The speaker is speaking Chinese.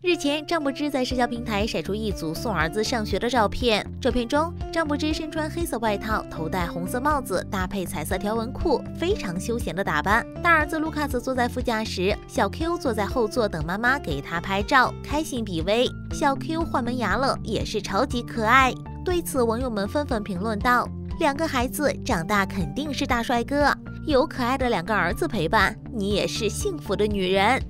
日前，张柏芝在社交平台晒出一组送儿子上学的照片。照片中，张柏芝身穿黑色外套，头戴红色帽子，搭配彩色条纹裤，非常休闲的打扮。大儿子卢卡斯坐在副驾驶，小 q 坐在后座等妈妈给他拍照，开心比威。小 q 换门牙了，也是超级可爱。对此，网友们纷纷评论道，两个孩子长大肯定是大帅哥，有可爱的两个儿子陪伴，你也是幸福的女人。